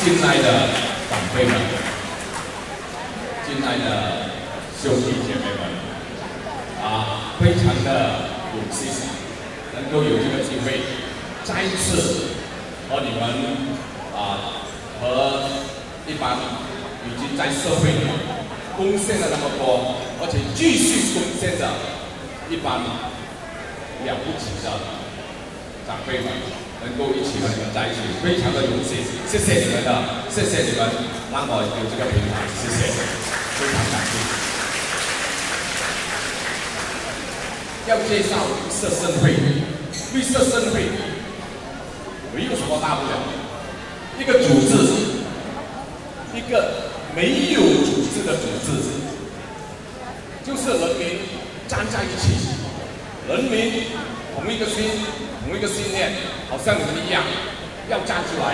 进来的长辈们，进来的兄弟姐妹们，啊，非常的有幸，能够有这个机会，再次和你们啊，和一般已经在社会里贡献了那么多，而且继续贡献的一般了不起的长辈们。能够一起和你们在一起，非常的荣幸，谢谢你们的，谢谢你们。让我有这个平台，谢谢，非常感谢。要介绍绿色盛会，绿色盛会。没有什么大不了，一个组织，一个没有组织的组织，就是人民站在一起，人民同一个心。同一个信念，好像你们一样，要站出来，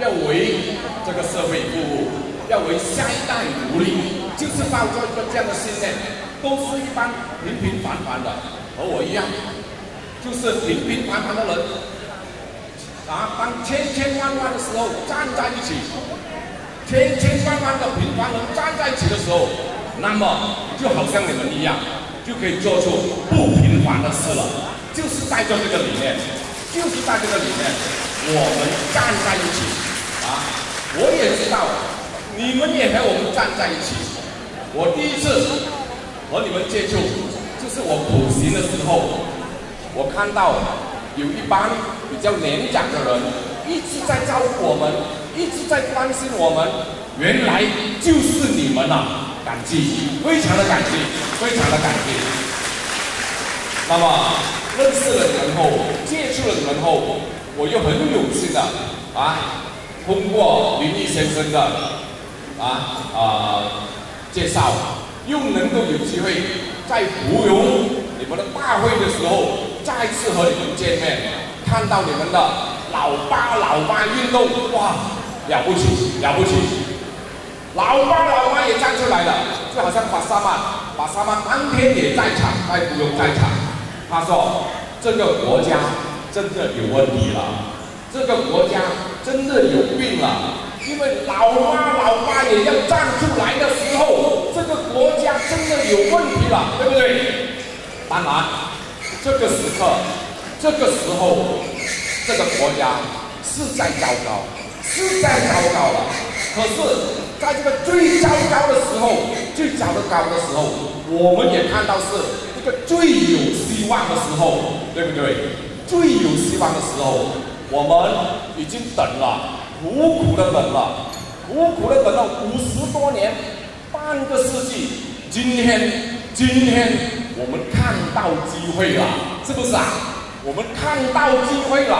要为这个社会服务，要为下一代努力，就是抱着一个这样的信念，都是一般平平凡凡的，和我一样，就是平平凡凡的人，啊，当千千万万的时候站在一起，千千万万的平凡人站在一起的时候，那么就好像你们一样，就可以做出不平凡的事了。就这个理念，就是在这个理念，我们站在一起啊！我也知道，你们也和我们站在一起。我第一次和你们接触，就是我苦行的时候，我看到有一帮比较年长的人一直在照顾我们，一直在关心我们。原来就是你们呐！感激，非常的感激，非常的感激。那么。认识了你们后，接触了你们后，我又很有幸的啊，通过林毅先生的啊啊介绍，又能够有机会在芙蓉你们的大会的时候，再次和你们见面，看到你们的老八老妈运动，哇，了不起了不起！老八老妈也站出来了，就好像把沙曼，把沙曼当天也在场，在芙蓉在场。他说：“这个国家真的有问题了，这个国家真的有病了。因为老妈老爸也要站出来的时候，这个国家真的有问题了，对不对？当然，这个时刻，这个时候，这个国家是在糟糕，是在糟糕了。可是，在这个最糟糕的时候，最糟糕的时候，我们也看到是。”最有希望的时候，对不对？最有希望的时候，我们已经等了，苦苦的等了，苦苦的等了五十多年，半个世纪。今天，今天我们看到机会了，是不是啊？我们看到机会了。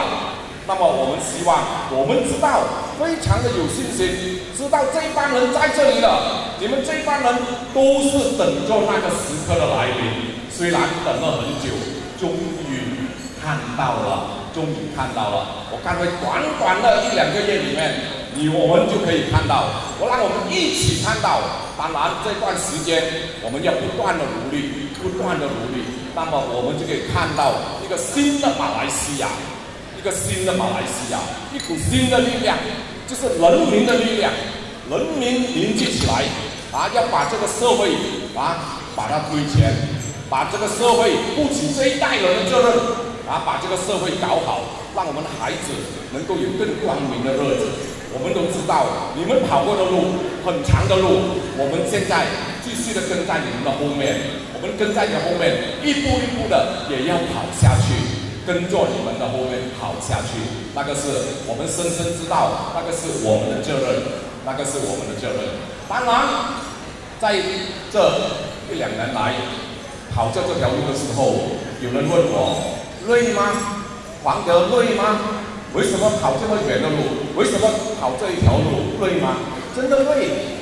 那么我们希望，我们知道，非常的有信心，知道这帮人在这里了。你们这帮人都是等着那个时刻的来临。虽然等了很久，终于看到了，终于看到了。我看在短短的一两个月里面，你我们就可以看到。我让我们一起看到。当然，这段时间我们要不断的努力，不断的努力。那么，我们就可以看到一个新的马来西亚，一个新的马来西亚，一股新的力量，就是人民的力量。人民凝聚起来，啊，要把这个社会啊，把它推前。把这个社会负起这一代人的责任，啊，把这个社会搞好，让我们的孩子能够有更光明的日子。我们都知道，你们跑过的路很长的路，我们现在继续的跟在你们的后面，我们跟在你后面，一步一步的也要跑下去，跟着你们的后面跑下去。那个是我们深深知道，那个是我们的责任，那个是我们的责任。当然，在这一两年来。跑这这条路的时候，有人问我累吗？黄德累吗？为什么跑这么远的路？为什么跑这一条路累吗？真的累。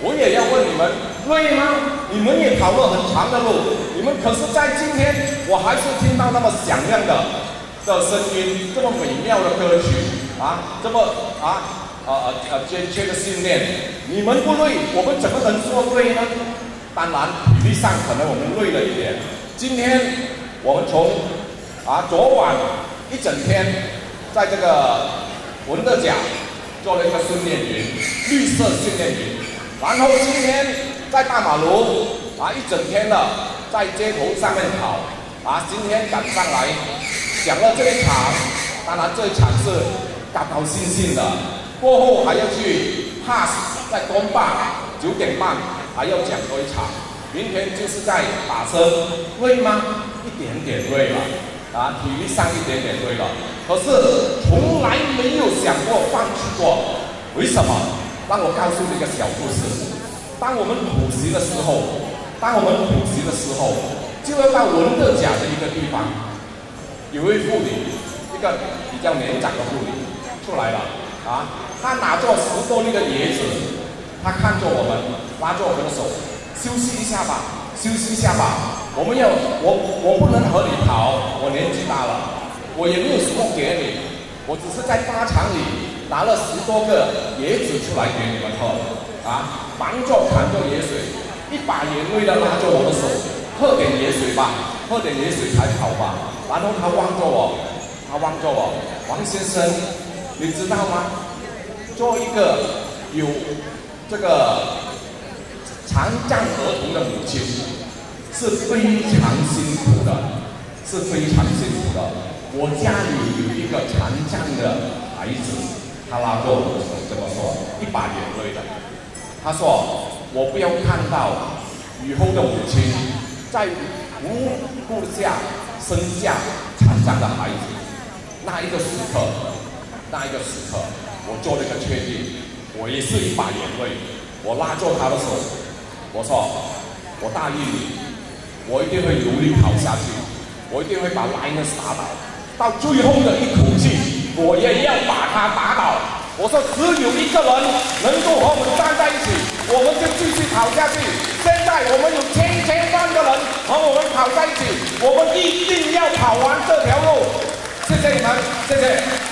我也要问你们累吗？你们也跑了很长的路，你们可是在今天，我还是听到那么响亮的的声音，这么美妙的歌曲啊，这么啊啊啊啊坚决的信念，你们不累，我们怎么能说累呢？当然，体力上可能我们累了一点。今天我们从啊昨晚一整天，在这个文德甲这做了一个训练营，绿色训练营。然后今天在大马路啊，一整天的，在街头上面跑啊，今天赶上来讲了这一场，当然这一场是高高兴兴的。过后还要去 pass 在东坝九点半还要讲多一场，明天就是在打车，累吗？一点点累了，啊，体力上一点点累了，可是从来没有想过放弃过，为什么？让我告诉你一个小故事，当我们补习的时候，当我们补习的时候，就要到文德甲的一个地方，有位妇女，一个比较年长的妇女出来了，啊。他拿着十多粒的椰子，他看着我们，拉着我们的手，休息一下吧，休息一下吧。我们要，我我不能和你跑，我年纪大了，我也没有什么给你，我只是在花场里拿了十多个椰子出来给你们喝，啊，忙着扛着椰水，一把眼泪的拉着我的手，喝点椰水吧，喝点椰水才好吧。然后他望着我，他望着我，王先生，你知道吗？做一个有这个残障儿童的母亲是非常辛苦的，是非常辛苦的。我家里有一个残障的孩子，他拉着我的手这么说，一把眼泪的。他说：“我不要看到以后的母亲在无故下生下残障的孩子，那一个时刻，那一个时刻。”我做了一个确定，我也是一把眼泪，我拉住他的手，我说，我答应你，我一定会努力跑下去，我一定会把莱恩斯打倒，到最后的一口气，我也要把他打倒。我说，只有一个人能够和我们站在一起，我们就继续跑下去。现在我们有千千万个人和我们跑在一起，我们一定要跑完这条路。谢谢你们，谢谢。